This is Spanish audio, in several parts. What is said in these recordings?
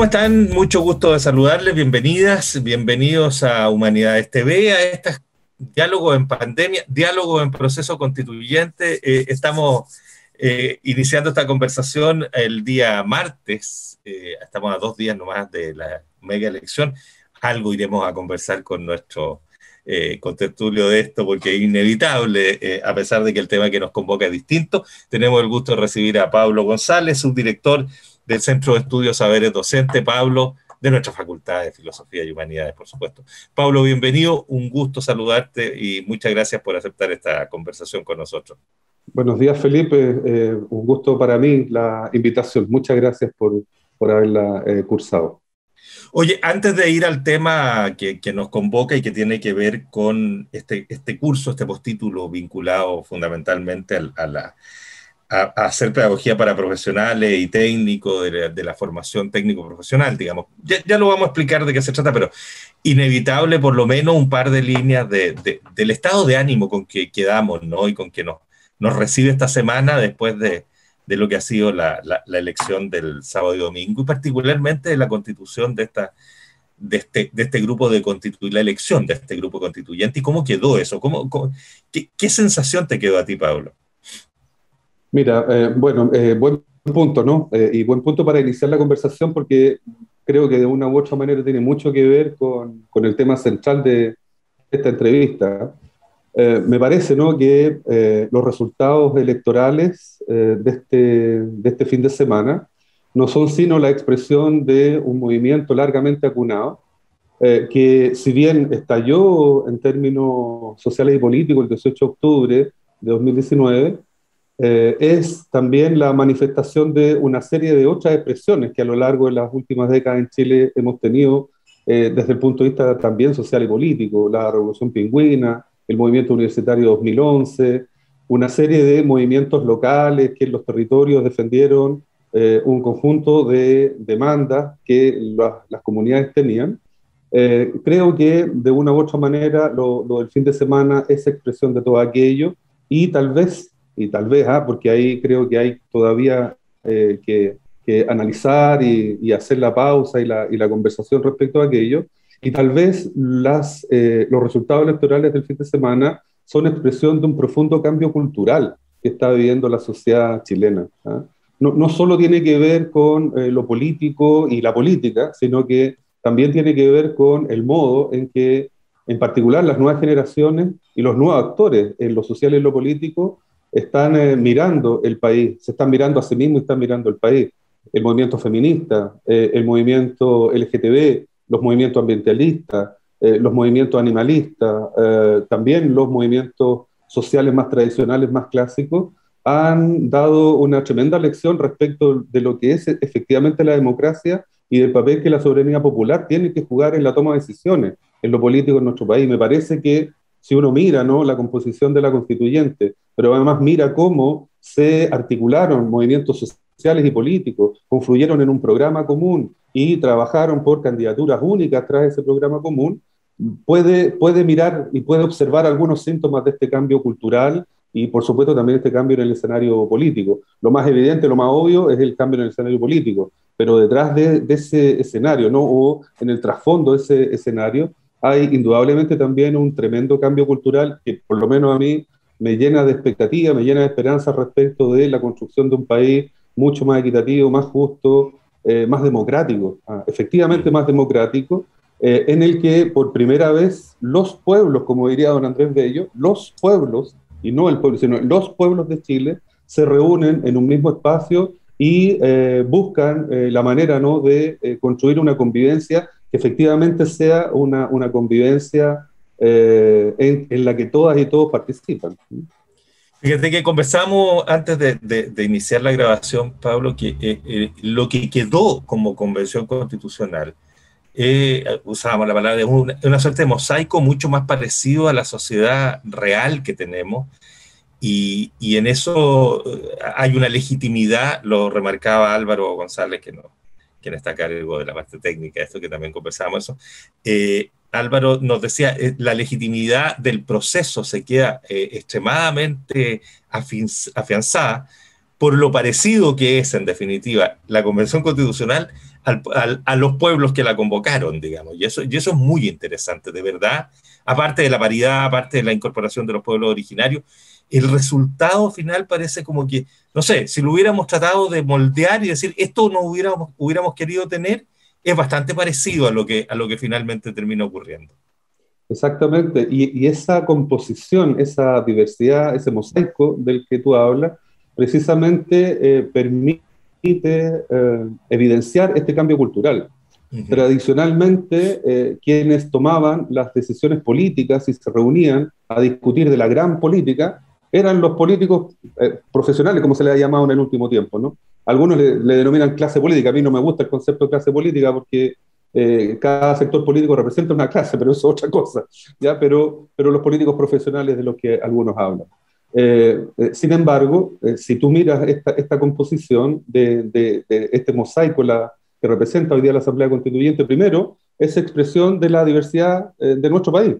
¿Cómo están? Mucho gusto de saludarles, bienvenidas, bienvenidos a Humanidades TV, a este diálogo en pandemia, diálogo en proceso constituyente. Eh, estamos eh, iniciando esta conversación el día martes, eh, estamos a dos días nomás de la mega elección. Algo iremos a conversar con nuestro eh, de esto porque es inevitable, a pesar de que el tema que nos convoca es distinto. Tenemos el gusto de recibir a Pablo González, subdirector del Centro de Estudios Saberes Docente, Pablo, de nuestra Facultad de Filosofía y Humanidades, por supuesto. Pablo, bienvenido, un gusto saludarte y muchas gracias por aceptar esta conversación con nosotros. Buenos días, Felipe. Eh, un gusto para mí la invitación. Muchas gracias por, por haberla eh, cursado. Oye, antes de ir al tema que, que, nos convoca y que tiene que ver con este, este curso, este postítulo vinculado fundamentalmente a la hacer pedagogía para profesionales y técnicos de, la, formación técnico-profesional, digamos. Ya, lo vamos a explicar de qué se trata, pero inevitable por lo menos un par de líneas de, del estado de ánimo con que quedamos, ¿no? Y con que nos, nos recibe esta semana después de, lo que ha sido la, elección del sábado y domingo, y particularmente de la constitución de esta, de este, de este grupo de constituyente, la elección de este grupo constituyente, y cómo quedó eso, ¿Cómo, qué, qué, sensación te quedó a ti, Pablo? Mira, eh, bueno, eh, buen punto, ¿no? Eh, y buen punto para iniciar la conversación porque creo que de una u otra manera tiene mucho que ver con, el tema central de esta entrevista. me parece, ¿no? Que los resultados electorales de, este, de este fin de semana no son sino la expresión de un movimiento largamente acunado, que si bien estalló en términos sociales y políticos el 18 de octubre de 2019, eh, es también la manifestación de una serie de otras expresiones que a lo largo de las últimas décadas en Chile hemos tenido eh, desde el punto de vista también social y político, la Revolución Pingüina, el movimiento universitario 2011, una serie de movimientos locales que en los territorios defendieron eh, un conjunto de demandas que las comunidades tenían. creo que de una u otra manera lo, lo del fin de semana es expresión de todo aquello y tal vez y tal vez, ah, porque ahí creo que hay todavía eh, que, analizar y, hacer la pausa y la, y la, conversación respecto a aquello, y tal vez las, eh, los resultados electorales del fin de semana son expresión de un profundo cambio cultural que está viviendo la sociedad chilena. ¿ah? No, no, solo tiene que ver con eh, lo político y la política, sino que también tiene que ver con el modo en que, en particular, las nuevas generaciones y los nuevos actores en lo social y lo político están eh, mirando el país, se están mirando a sí mismos y están mirando el país. El movimiento feminista, eh, el movimiento LGTB, los movimientos ambientalistas, eh, los movimientos animalistas, también los movimientos sociales más tradicionales, más clásicos, han dado una tremenda lección respecto de lo que es efectivamente la democracia y del papel que la soberanía popular tiene que jugar en la toma de decisiones en lo político en nuestro país. Me parece que si uno mira ¿no? la composición de la constituyente, pero además mira cómo se articularon movimientos sociales y políticos, confluyeron en un programa común y trabajaron por candidaturas únicas tras ese programa común, puede, puede mirar y puede observar algunos síntomas de este cambio cultural y por supuesto también este cambio en el escenario político. Lo más evidente, lo más obvio es el cambio en el escenario político, pero detrás de, de ese escenario, ¿no? o en el trasfondo de ese escenario, hay indudablemente también un tremendo cambio cultural que por lo menos a mí me llena de expectativa, me llena de esperanza respecto de la construcción de un país mucho más equitativo, más justo, eh, más democrático, ah, efectivamente más democrático, eh, en el que por primera vez los pueblos, como diría don Andrés Bello, los pueblos, y no el pueblo, sino los pueblos de Chile, se reúnen en un mismo espacio y eh, buscan la manera ¿no? de construir una convivencia que efectivamente sea una, una convivencia eh, en, en, la que todas y todos participan. Fíjate que conversamos antes de, de, iniciar la grabación, Pablo, que eh, eh, lo que quedó como convención constitucional, usábamos la palabra, de una, una, suerte de mosaico mucho más parecido a la sociedad real que tenemos, y, y, en eso hay una legitimidad, lo remarcaba Álvaro González, que no, quien está a cargo de la parte técnica, esto que también conversábamos, eso, eh, Álvaro nos decía, eh, la legitimidad del proceso se queda eh, extremadamente afianzada por lo parecido que es, en definitiva, la Convención Constitucional a los pueblos que la convocaron, digamos. Y eso, y eso es muy interesante, de verdad. Aparte de la paridad, aparte de la incorporación de los pueblos originarios, el resultado final parece como que, no sé, si lo hubiéramos tratado de moldear y decir, esto no hubiéramos, hubiéramos querido tener, es bastante parecido a lo que, a lo que finalmente termina ocurriendo. Exactamente, y, esa composición, esa diversidad, ese mosaico del que tú hablas, precisamente eh, permite eh, evidenciar este cambio cultural. Tradicionalmente, eh, quienes tomaban las decisiones políticas y se reunían a discutir de la gran política eran los políticos profesionales, como se les ha llamado en el último tiempo. ¿no? Algunos le, denominan clase política. A mí no me gusta el concepto de clase política porque eh, cada sector político representa una clase, pero eso es otra cosa, ¿ya? Pero, pero los políticos profesionales de los que algunos hablan. Eh, eh, sin embargo, si tú miras esta, composición de, este mosaico la, que representa hoy día la Asamblea Constituyente, primero, es expresión de la diversidad de nuestro país.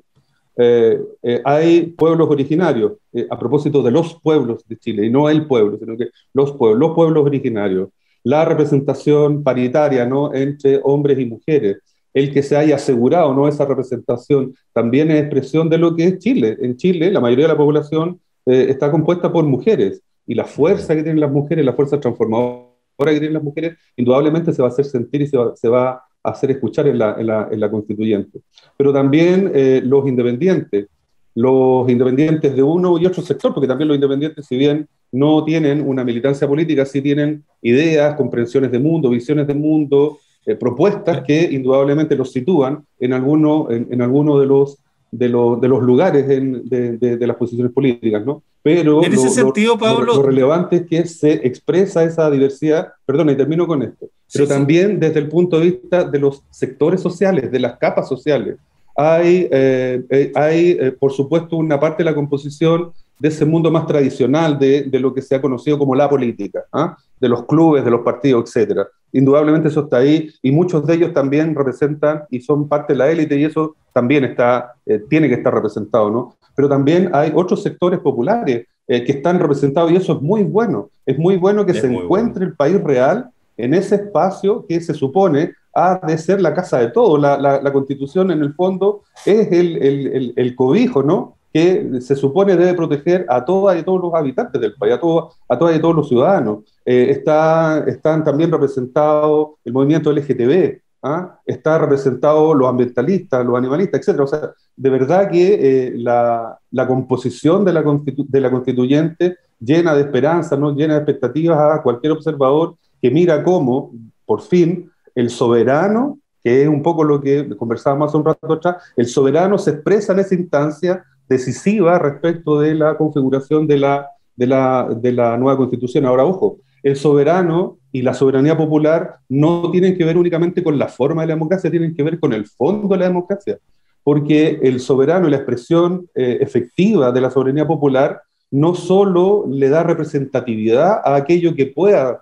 hay pueblos originarios, a propósito de los pueblos de Chile, y no el pueblo, sino que los pueblos, los pueblos originarios, la representación paritaria ¿no? entre hombres y mujeres, el que se haya asegurado ¿no? esa representación, también es expresión de lo que es Chile. En Chile, la mayoría de la población eh, está compuesta por mujeres, y la fuerza que tienen las mujeres, la fuerza transformadora que tienen las mujeres, indudablemente se va a hacer sentir y se va, a hacer escuchar en la, en la, constituyente. Pero también eh, los independientes, los independientes de uno y otro sector, porque también los independientes, si bien no tienen una militancia política, sí tienen ideas, comprensiones de mundo, visiones de mundo, eh, propuestas que indudablemente los sitúan en alguno, de los de, de lugares de, de, las posiciones políticas, ¿no? Pero en ese lo, sentido, Pablo... Lo, relevante es que se expresa esa diversidad, perdón, y termino con esto, pero también desde el punto de vista de los sectores sociales, de las capas sociales. Hay, eh, eh, hay por supuesto, una parte de la composición de ese mundo más tradicional de, de lo que se ha conocido como la política, ¿ah? de los clubes, de los partidos, etc. Indudablemente eso está ahí y muchos de ellos también representan y son parte de la élite y eso también está, eh, tiene que estar representado, ¿no? Pero también hay otros sectores populares eh, que están representados y eso es muy bueno. Es muy bueno que se encuentre el país real en ese espacio que se supone ha de ser la casa de todos. La, la, constitución en el fondo es el, el, el cobijo, ¿no? que se supone debe proteger a todas y todos los habitantes del país, a, todo, a todas y todos los ciudadanos. Eh, está, están también representados el movimiento LGTB, ¿ah? está representado los ambientalistas, los animalistas, etc. O sea, de verdad que eh, la, la, composición de la, de la constituyente llena de esperanza, ¿no? llena de expectativas a cualquier observador que mira cómo, por fin, el soberano que es un poco lo que conversábamos hace un rato atrás, el soberano se expresa en esa instancia decisiva respecto de la configuración de la, de la, de la nueva constitución. Ahora, ojo, el soberano y la soberanía popular no tienen que ver únicamente con la forma de la democracia, tienen que ver con el fondo de la democracia, porque el soberano y la expresión eh, efectiva de la soberanía popular no solo le da representatividad a aquello que pueda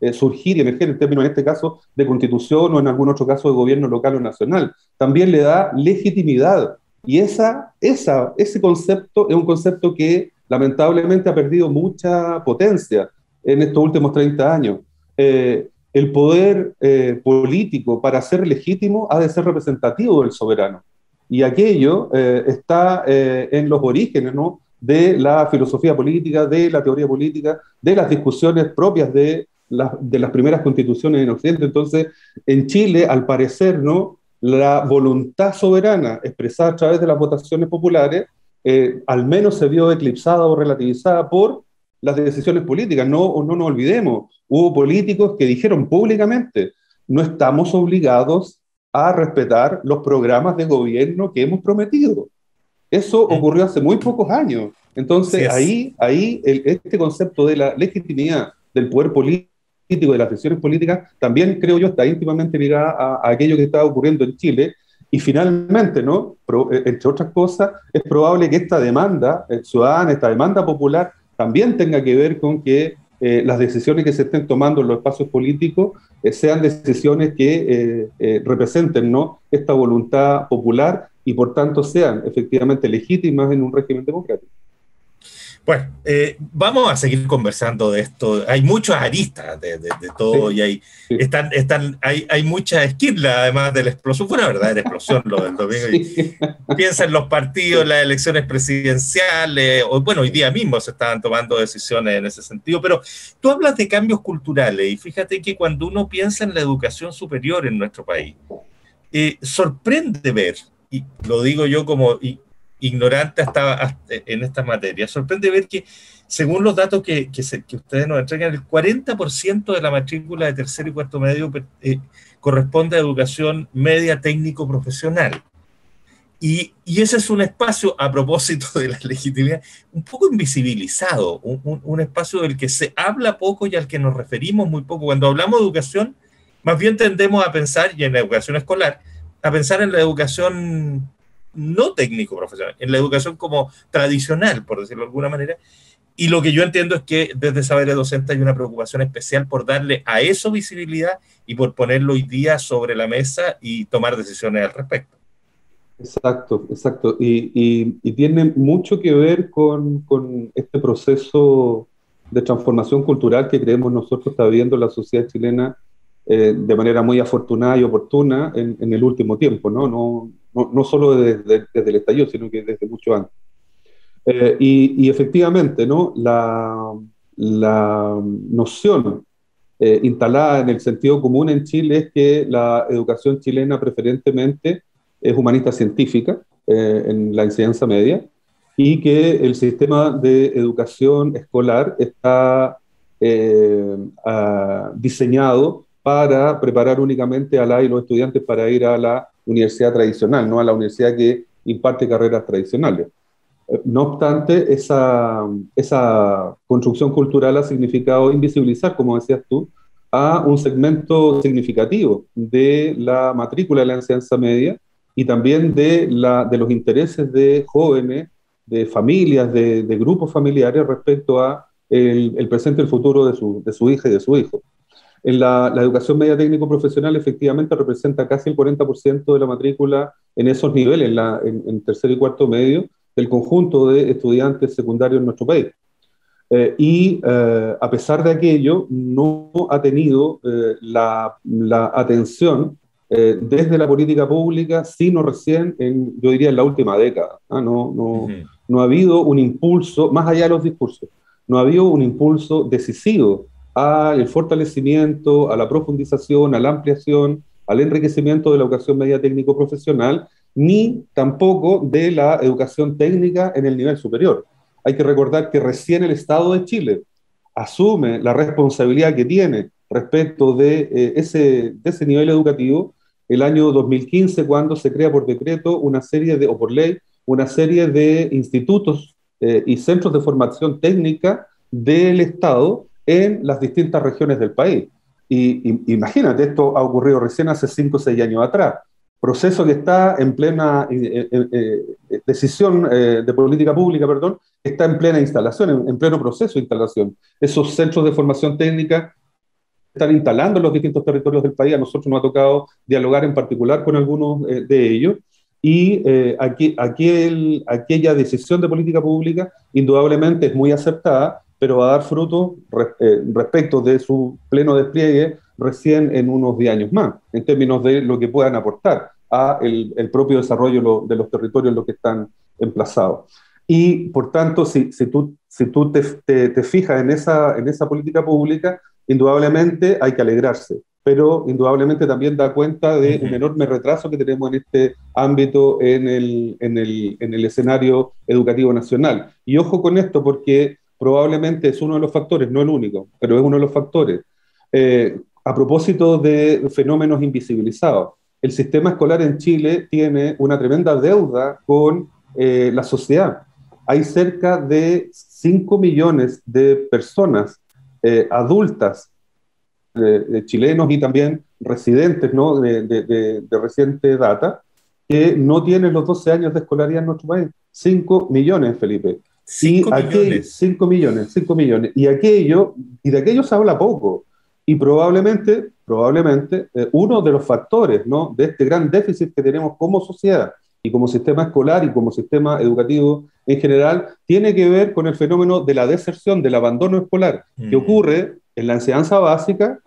eh, surgir y emerger en términos, en este caso, de constitución o en algún otro caso de gobierno local o nacional, también le da legitimidad. Y esa, ese concepto es un concepto que lamentablemente ha perdido mucha potencia en estos últimos 30 años. Eh, el poder eh, político para ser legítimo ha de ser representativo del soberano. Y aquello eh, está en los orígenes ¿no? de la filosofía política, de la teoría política, de las discusiones propias de, de las primeras constituciones en Occidente. Entonces, en Chile, al parecer, ¿no? la voluntad soberana expresada a través de las votaciones populares al menos se vio eclipsada o relativizada por las decisiones políticas. No, no nos olvidemos, hubo políticos que dijeron públicamente, no estamos obligados a respetar los programas de gobierno que hemos prometido. Eso ocurrió hace muy pocos años. Entonces, ahí, ahí este concepto de la legitimidad del poder político de las decisiones políticas, también creo yo está íntimamente ligada a, aquello que está ocurriendo en Chile. Y finalmente, ¿no? Eh, entre otras cosas, es probable que esta demanda eh, ciudadana, esta demanda popular, también tenga que ver con que eh, las decisiones que se estén tomando en los espacios políticos sean decisiones que representen ¿no? esta voluntad popular y por tanto sean efectivamente legítimas en un régimen democrático. Bueno, eh, vamos a seguir conversando de esto. Hay muchos aristas de, todo y hay, están, están, hay, hay mucha esquina además de la explosión. Fue una verdadera explosión lo del domingo. Piensa en los partidos, las elecciones presidenciales, o, bueno, hoy día mismo se estaban tomando decisiones en ese sentido, pero tú hablas de cambios culturales y fíjate que cuando uno piensa en la educación superior en nuestro país, eh, sorprende ver, y lo digo yo como ignorante hasta, en esta materia. Sorprende ver que, según los datos que, que, ustedes nos entregan, el 40% de la matrícula de tercer y cuarto medio eh, corresponde a educación media técnico profesional. Y, y, ese es un espacio, a propósito de la legitimidad, un poco invisibilizado, un, un, espacio del que se habla poco y al que nos referimos muy poco. Cuando hablamos de educación, más bien tendemos a pensar, y en la educación escolar, a pensar en la educación no técnico profesional, en la educación como tradicional, por decirlo de alguna manera. Y lo que yo entiendo es que desde Saberes Docente hay una preocupación especial por darle a eso visibilidad y por ponerlo hoy día sobre la mesa y tomar decisiones al respecto. Exacto, exacto. Y, tiene mucho que ver con, este proceso de transformación cultural que creemos nosotros está viviendo la sociedad chilena eh, de manera muy afortunada y oportuna en, el último tiempo, no no, no solo desde, desde, el estallido, sino que desde mucho antes. Eh, y, y, efectivamente, ¿no? la, la noción eh, instalada en el sentido común en Chile es que la educación chilena preferentemente es humanista científica eh, en la enseñanza media y que el sistema de educación escolar está diseñado para preparar únicamente a la y los estudiantes para ir a la universidad tradicional, no a la universidad que imparte carreras tradicionales. Eh, no obstante, esa, esa construcción cultural ha significado invisibilizar, como decías tú, a un segmento significativo de la matrícula de la enseñanza media y también de, la, de los intereses de jóvenes, de familias, de, grupos familiares respecto a el, el presente y el futuro de su, de su hija y de su hijo. En la, educación media técnico profesional efectivamente representa casi el 40% de la matrícula en esos niveles, en, tercer y cuarto medio, del conjunto de estudiantes secundarios en nuestro país. Eh, y eh, a pesar de aquello, no ha tenido eh, la, atención desde la política pública, sino recién, en, yo diría, en la última década. ¿ah? No, no, no ha habido un impulso, más allá de los discursos, no ha habido un impulso decisivo al fortalecimiento, a la profundización, a la ampliación, al enriquecimiento de la educación media técnico profesional, ni tampoco de la educación técnica en el nivel superior. Hay que recordar que recién el Estado de Chile asume la responsabilidad que tiene respecto de, eh, ese, de ese nivel educativo el año 2015, cuando se crea por decreto una serie de, o por ley, una serie de institutos eh, y centros de formación técnica del Estado en las distintas regiones del país. Y, imagínate, esto ha ocurrido recién hace 5 o 6 años atrás. Proceso que está en plena eh, eh, eh, decisión de política pública, perdón, está en plena instalación, en, pleno proceso de instalación. Esos centros de formación técnica están instalando en los distintos territorios del país. A nosotros nos ha tocado dialogar en particular con algunos de ellos. Y aquí, aquí aquella decisión de política pública indudablemente es muy aceptada pero va a dar fruto eh, respecto de su pleno despliegue recién en unos 10 años más, en términos de lo que puedan aportar a el, propio desarrollo de los territorios en los que están emplazados. Y por tanto, si, si tú, si tú te, te, fijas en esa, en esa política pública, indudablemente hay que alegrarse, pero indudablemente también da cuenta de un enorme retraso que tenemos en este ámbito en el, en el, en el escenario educativo nacional. Y ojo con esto, porque probablemente es uno de los factores, no el único, pero es uno de los factores. Eh, a propósito de fenómenos invisibilizados, el sistema escolar en Chile tiene una tremenda deuda con eh, la sociedad. Hay cerca de 5 millones de personas eh, adultas, de chilenos y también residentes ¿no? de, de, de, reciente data, que no tienen los 12 años de escolaridad en nuestro país. 5 millones, Felipe. 5 millones. 5 millones, 5 millones. Y aquello, y de aquello se habla poco. Y probablemente, probablemente, eh, uno de los factores ¿no? de este gran déficit que tenemos como sociedad y como sistema escolar y como sistema educativo en general tiene que ver con el fenómeno de la deserción, del abandono escolar, que mm. ocurre en la enseñanza básica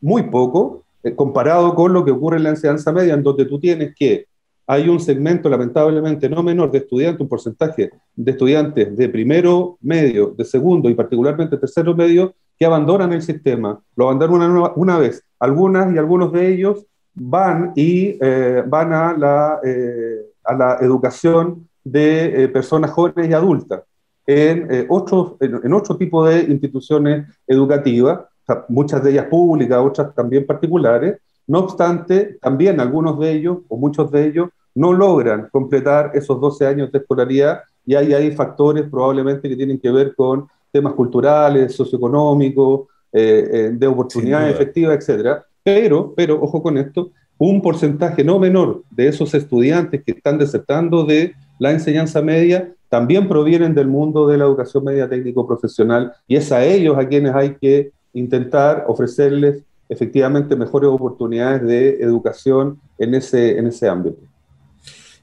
muy poco, eh, comparado con lo que ocurre en la enseñanza media, en donde tú tienes que hay un segmento lamentablemente no menor de estudiantes, un porcentaje de estudiantes de primero medio, de segundo y particularmente tercero medio, que abandonan el sistema. Lo abandonan una, vez. Algunas y algunos de ellos van y eh, van a la, eh, a la educación de personas jóvenes y adultas en, otros, en, en otro tipo de instituciones educativas, muchas de ellas públicas, otras también particulares. No obstante, también algunos de ellos, o muchos de ellos, no logran completar esos 12 años de escolaridad y ahí hay factores probablemente que tienen que ver con temas culturales, socioeconómicos, eh, eh, de oportunidades efectivas, etc. Pero, pero, ojo con esto, un porcentaje no menor de esos estudiantes que están desertando de la enseñanza media también provienen del mundo de la educación media técnico profesional y es a ellos a quienes hay que intentar ofrecerles efectivamente mejores oportunidades de educación en ese, en ese ámbito.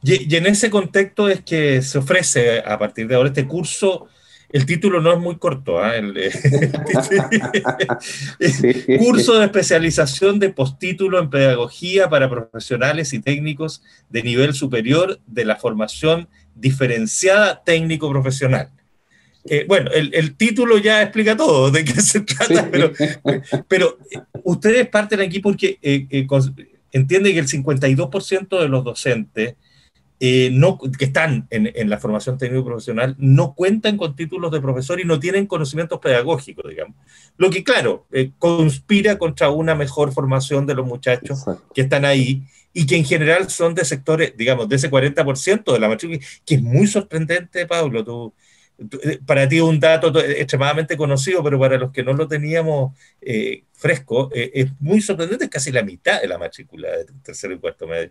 Y, en ese contexto es que se ofrece a partir de ahora este curso. El título no es muy corto, ¿ah? el, curso de especialización de postítulo en pedagogía para profesionales y técnicos de nivel superior de la formación diferenciada técnico-profesional. Eh, bueno, el, título ya explica todo de qué se trata, pero, pero, ustedes parten aquí porque eh, eh, entienden que el 52% de los docentes eh, no, que están en, la formación técnico profesional no cuentan con títulos de profesor y no tienen conocimientos pedagógicos, digamos. Lo que, claro, eh, conspira contra una mejor formación de los muchachos que están ahí y que en general son de sectores, digamos, de ese 40% de la matrícula, que es muy sorprendente, Pablo. Tú, eh, para ti es un dato extremadamente conocido, pero para los que no lo teníamos fresco, es muy sorprendente, es casi la mitad de la matrícula de tercero y cuarto medio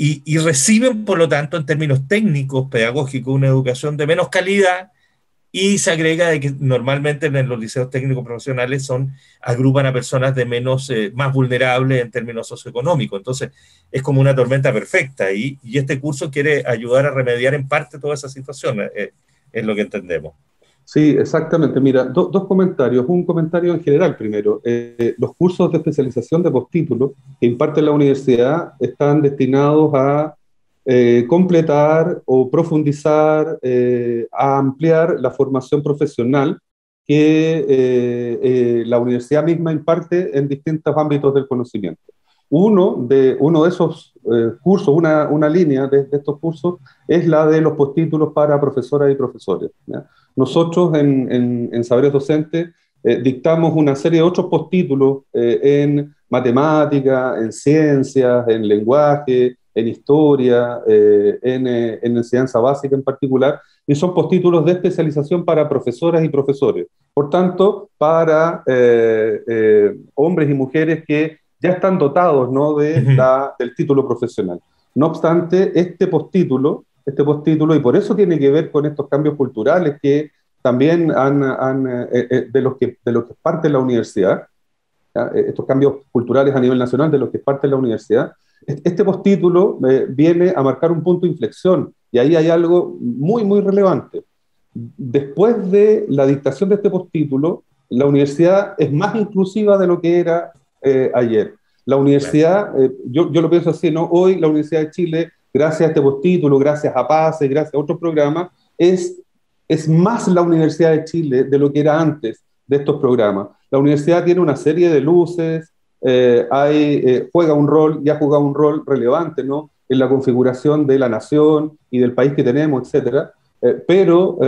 y, reciben, por lo tanto, en términos técnicos, pedagógicos, una educación de menos calidad y se agrega de que normalmente en los liceos técnicos profesionales son, agrupan a personas de menos, eh, más vulnerables en términos socioeconómicos. Entonces, es como una tormenta perfecta y, este curso quiere ayudar a remediar en parte toda esa situación, eh, es lo que entendemos. Sí, exactamente. Mira, dos comentarios. Un comentario en general primero. Eh, los cursos de especialización de postítulo que imparte la universidad están destinados a eh, completar o profundizar, eh, a ampliar la formación profesional que la universidad misma imparte en distintos ámbitos del conocimiento. Uno de, uno de esos cursos, una, una línea de, estos cursos, es la de los postítulos para profesoras y profesores. Nosotros en, en, Saberes Docentes eh, dictamos una serie de otros postítulos eh, en matemática, en ciencias, en lenguaje, en historia, eh, en, en, enseñanza básica en particular, y son postítulos de especialización para profesoras y profesores. Por tanto, para hombres y mujeres que ya están dotados ¿no? de la, del título profesional. No obstante, este postítulo este postítulo y por eso tiene que ver con estos cambios culturales que también han, eh, eh, de, los que, de los que parte la universidad, eh, estos cambios culturales a nivel nacional de los que parte la universidad. Este postítulo viene a marcar un punto de inflexión y ahí hay algo muy, muy relevante. Después de la dictación de este postítulo, la universidad es más inclusiva de lo que era ayer. La universidad, yo, yo, lo pienso así, ¿no? Hoy la Universidad de Chile gracias a este postítulo, gracias a PASE, gracias a otros programas, es, es más la Universidad de Chile de lo que era antes de estos programas. La universidad tiene una serie de luces, eh, hay, eh, juega un rol y ha jugado un rol relevante ¿no? en la configuración de la nación y del país que tenemos, etc. Eh, pero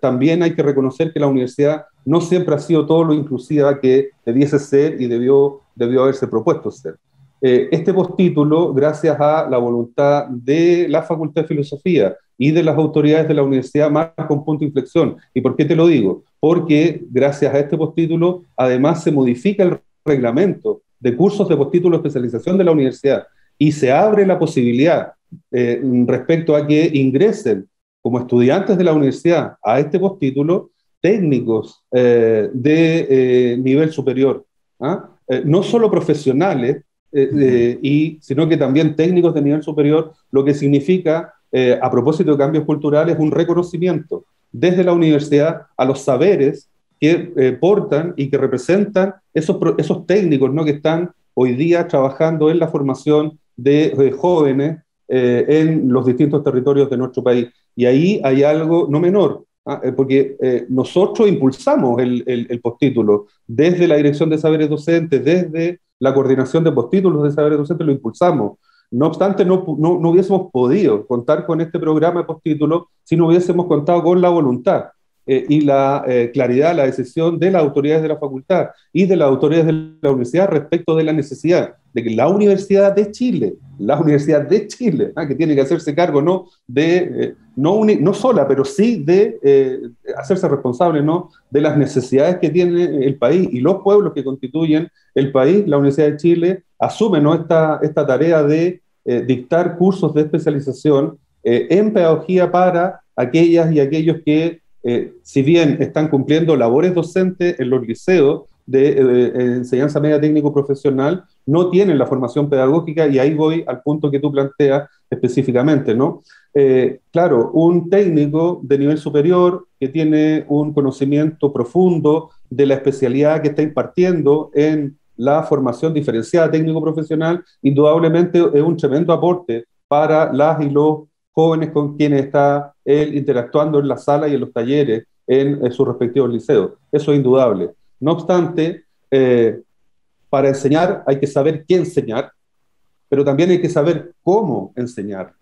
también hay que reconocer que la universidad no siempre ha sido todo lo inclusiva que debiese ser y debió, debió haberse propuesto ser. Eh, este postítulo, gracias a la voluntad de la Facultad de Filosofía y de las autoridades de la universidad, marca un punto de inflexión. ¿Y por qué te lo digo? Porque gracias a este postítulo, además se modifica el reglamento de cursos de postítulo de especialización de la universidad y se abre la posibilidad eh, respecto a que ingresen como estudiantes de la universidad a este postítulo técnicos eh, de nivel superior, ¿ah? no solo profesionales, eh, y, sino que también técnicos de nivel superior, lo que significa a propósito de cambios culturales, un reconocimiento desde la universidad a los saberes que portan y que representan esos, esos técnicos ¿no? que están hoy día trabajando en la formación de, jóvenes en los distintos territorios de nuestro país. Y ahí hay algo no menor, ¿ah? porque nosotros impulsamos el, el, el postítulo desde la Dirección de Saberes Docentes, desde la coordinación de postítulos de saberes docentes lo impulsamos. No obstante, no, no, hubiésemos podido contar con este programa de postítulos si no hubiésemos contado con la voluntad eh, y la eh, claridad, la decisión de las autoridades de la facultad y de las autoridades de la universidad respecto de la necesidad de que la Universidad de Chile, la Universidad de Chile, ah, que tiene que hacerse cargo no de, eh, no, no sola, pero sí de hacerse responsable ¿no? de las necesidades que tiene el país y los pueblos que constituyen el país, la Universidad de Chile asume ¿no? esta, esta tarea de dictar cursos de especialización en pedagogía para aquellas y aquellos que eh, si bien están cumpliendo labores docentes en los liceos de eh, enseñanza media técnico profesional, no tienen la formación pedagógica y ahí voy al punto que tú planteas específicamente, ¿no? Eh, claro, un técnico de nivel superior que tiene un conocimiento profundo de la especialidad que está impartiendo en la formación diferenciada técnico profesional, indudablemente es un tremendo aporte para las y los jóvenes con quienes está él interactuando en la sala y en los talleres en, sus respectivos liceos. Eso es indudable. No obstante, eh, para enseñar hay que saber qué enseñar, pero también hay que saber cómo enseñar.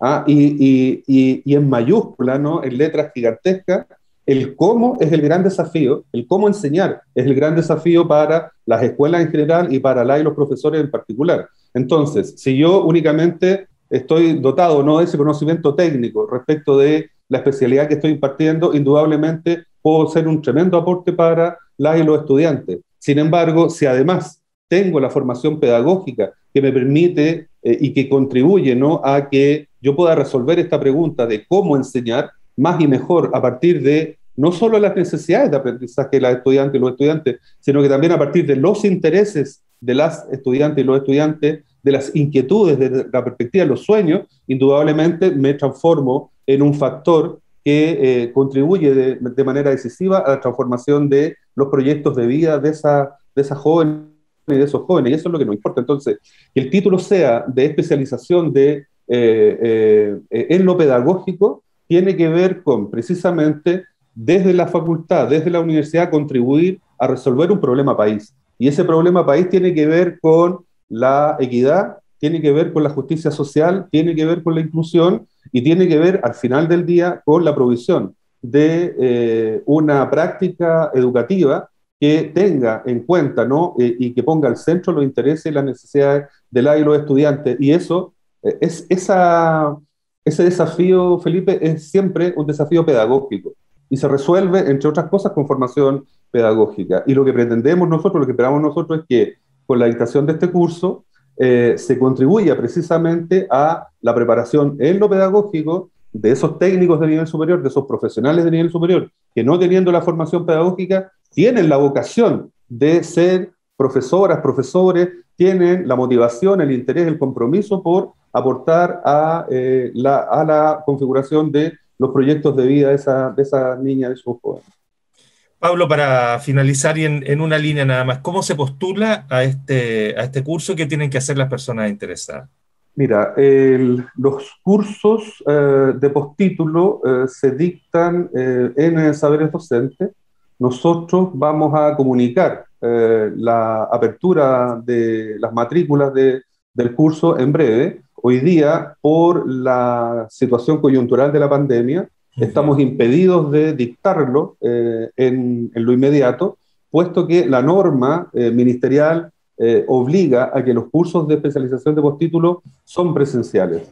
¿ah? Y, y, y, en mayúscula, ¿no? en letras gigantescas, el cómo es el gran desafío, el cómo enseñar es el gran desafío para las escuelas en general y para la y los profesores en particular. Entonces, si yo únicamente estoy dotado no de ese conocimiento técnico respecto de la especialidad que estoy impartiendo, indudablemente puedo ser un tremendo aporte para las y los estudiantes. Sin embargo, si además tengo la formación pedagógica que me permite eh, y que contribuye ¿no? a que yo pueda resolver esta pregunta de cómo enseñar más y mejor a partir de no solo las necesidades de aprendizaje de las estudiantes y los estudiantes, sino que también a partir de los intereses de las estudiantes y los estudiantes, de las inquietudes, de la perspectiva de los sueños, indudablemente me transformo en un factor que eh, contribuye de, manera decisiva a la transformación de los proyectos de vida de esa, de esa joven y de esos jóvenes, y eso es lo que nos importa. Entonces, que el título sea de especialización de, eh, eh, en lo pedagógico, tiene que ver con precisamente desde la facultad, desde la universidad, contribuir a resolver un problema país. Y ese problema país tiene que ver con la equidad, tiene que ver con la justicia social, tiene que ver con la inclusión y tiene que ver al final del día con la provisión de eh, una práctica educativa que tenga en cuenta ¿no? Eh, y que ponga al centro los intereses y las necesidades de la y los estudiantes. Y eso, eh, es, ese desafío, Felipe, es siempre un desafío pedagógico y se resuelve, entre otras cosas, con formación pedagógica. Y lo que pretendemos nosotros, lo que esperamos nosotros es que con la dictación de este curso eh, se contribuya precisamente a la preparación en lo pedagógico de esos técnicos de nivel superior, de esos profesionales de nivel superior, que no teniendo la formación pedagógica, tienen la vocación de ser profesoras, profesores, tienen la motivación, el interés, el compromiso por aportar a, eh, la, configuración de los proyectos de vida de esa, de esa niña, de esos jóvenes. Pablo, para finalizar y en, una línea nada más, ¿cómo se postula a este, a este curso? ¿Qué tienen que hacer las personas interesadas? Mira, los cursos eh, de postítulo eh, se dictan eh, en saberes docentes. Nosotros vamos a comunicar la apertura de las matrículas de, del curso en breve. Hoy día, por la situación coyuntural de la pandemia, estamos impedidos de dictarlo eh, en, lo inmediato, puesto que la norma eh, ministerial eh, obliga a que los cursos de especialización de postítulo son presenciales.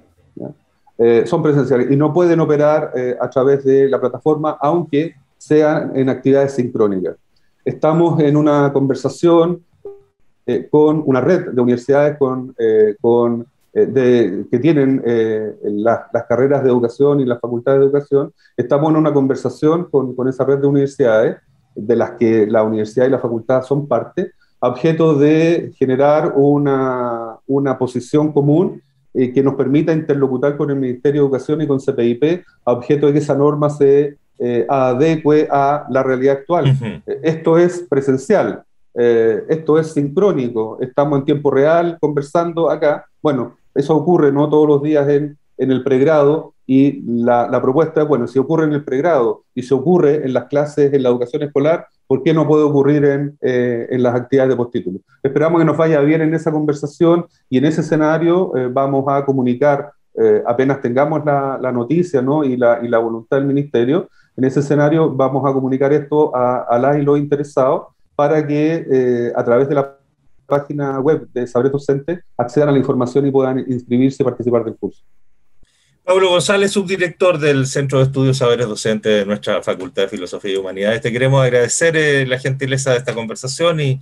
son presenciales y no pueden operar a través de la plataforma, aunque sean en actividades sincrónicas. Estamos en una conversación con una red de universidades con eh, que tienen eh, las carreras de educación y las facultades de educación, estamos en una conversación con, con, esa red de universidades, de las que la universidad y la facultad son parte, a objeto de generar una, una posición común eh, que nos permita interlocutar con el Ministerio de Educación y con CPIP a objeto de que esa norma se eh, adecue a la realidad actual. Esto es presencial, esto es sincrónico, estamos en tiempo real conversando acá. Bueno, eso ocurre no todos los días en, el pregrado y la, la, propuesta es, bueno, si ocurre en el pregrado y se ocurre en las clases, en la educación escolar, ¿por qué no puede ocurrir en, eh, en las actividades de postítulo? Esperamos que nos vaya bien en esa conversación y en ese escenario eh, vamos a comunicar, eh, apenas tengamos la, la noticia ¿no? y, la, y, la, voluntad del ministerio, en ese escenario vamos a comunicar esto a, a las y los interesados para que a través de la página web de Saber Docente accedan a la información y puedan inscribirse y participar del curso. Pablo González, subdirector del Centro de Estudios Saberes Docentes de nuestra Facultad de Filosofía y Humanidades. Te queremos agradecer eh, la gentileza de esta conversación y,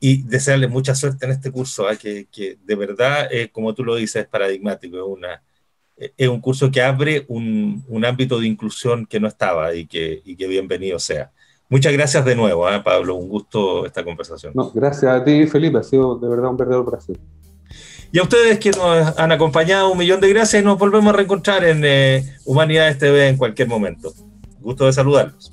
y desearle mucha suerte en este curso, ¿eh? que, que, de verdad, eh, como tú lo dices, es paradigmático, es, una, es un curso que abre un, un, ámbito de inclusión que no estaba y que, y que bienvenido sea. Muchas gracias de nuevo, ¿eh, Pablo, un gusto esta conversación. No, gracias a ti, Felipe, ha sido de verdad un verdadero placer. Y a ustedes que nos han acompañado, un millón de gracias y nos volvemos a reencontrar en eh, Humanidades TV en cualquier momento. Gusto de saludarlos.